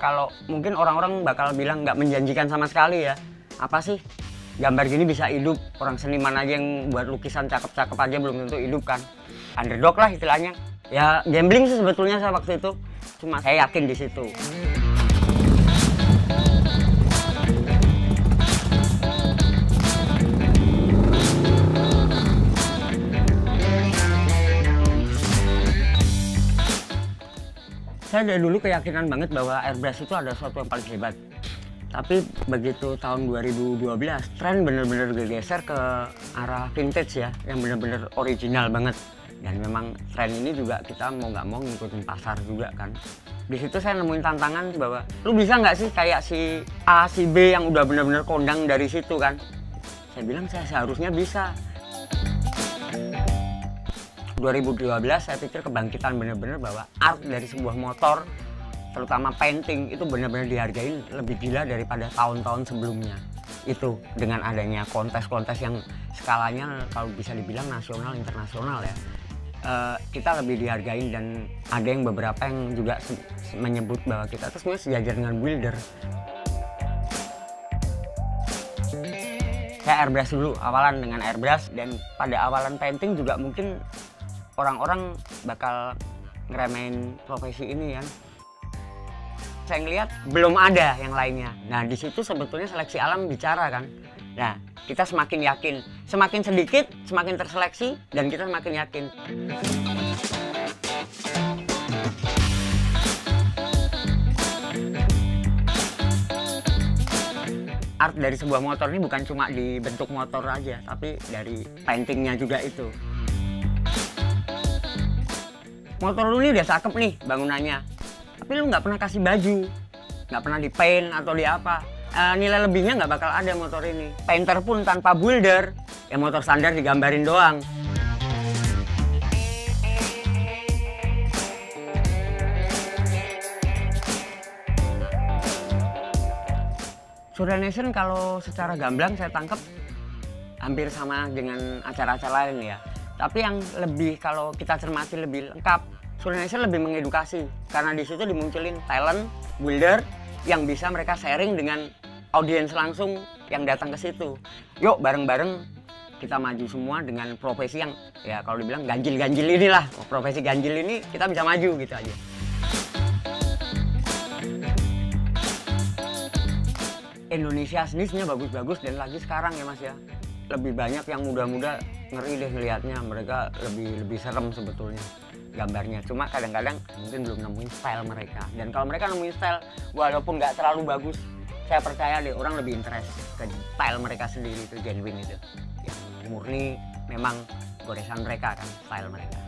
kalau mungkin orang-orang bakal bilang nggak menjanjikan sama sekali ya. Apa sih? Gambar gini bisa hidup. Orang seniman aja yang buat lukisan cakep-cakep aja belum tentu hidup kan. Underdog lah istilahnya. Ya gambling sih sebetulnya saya waktu itu. Cuma saya yakin di situ saya dari dulu keyakinan banget bahwa airbrush itu ada sesuatu yang paling hebat. Tapi begitu tahun 2012 tren bener-bener bergeser ke arah vintage ya yang bener-bener original banget. Dan memang tren ini juga kita mau nggak mau ngikutin pasar juga kan. Di situ saya nemuin tantangan bahwa lu bisa nggak sih kayak si A si B yang udah bener-bener kondang dari situ kan? Saya bilang saya seharusnya bisa 2012 saya pikir kebangkitan bener-bener bahwa art dari sebuah motor terutama painting itu benar-benar dihargai lebih gila daripada tahun-tahun sebelumnya. Itu dengan adanya kontes-kontes yang skalanya kalau bisa dibilang nasional internasional ya. Uh, kita lebih dihargai dan ada yang beberapa yang juga menyebut bahwa kita itu sebenarnya sejajar dengan builder. Saya airbrush dulu awalan dengan airbrush dan pada awalan painting juga mungkin orang-orang bakal ngeremehin profesi ini ya saya ngeliat belum ada yang lainnya. Nah di situ sebetulnya seleksi alam bicara kan. Nah kita semakin yakin, semakin sedikit semakin terseleksi dan kita semakin yakin. Art dari sebuah motor ini bukan cuma di bentuk motor aja, tapi dari paintingnya juga itu. Motor lu ini udah cakep nih bangunannya, tapi lu nggak pernah kasih baju nggak pernah di paint atau di apa. Uh, nilai lebihnya nggak bakal ada motor ini. Painter pun tanpa builder ya motor standar digambarin doang. Surya Nation kalau secara gamblang saya tangkap hampir sama dengan acara-acara lain ya. Tapi yang lebih kalau kita cermati lebih lengkap Indonesia lebih mengedukasi karena di situ dimunculin talent builder yang bisa mereka sharing dengan audiens langsung yang datang ke situ. Yuk bareng-bareng kita maju semua dengan profesi yang ya kalau dibilang ganjil-ganjil inilah profesi ganjil ini kita bisa maju gitu aja. Indonesia sendiri bagus-bagus dan lagi sekarang ya mas ya lebih banyak yang muda-muda ngeri deh ngelihatnya. Mereka lebih lebih serem sebetulnya gambarnya. Cuma kadang-kadang mungkin belum nemuin style mereka. Dan kalau mereka nemuin style walaupun nggak terlalu bagus saya percaya deh orang lebih interest ke style mereka sendiri itu genuine itu. Yang murni memang goresan mereka kan style mereka.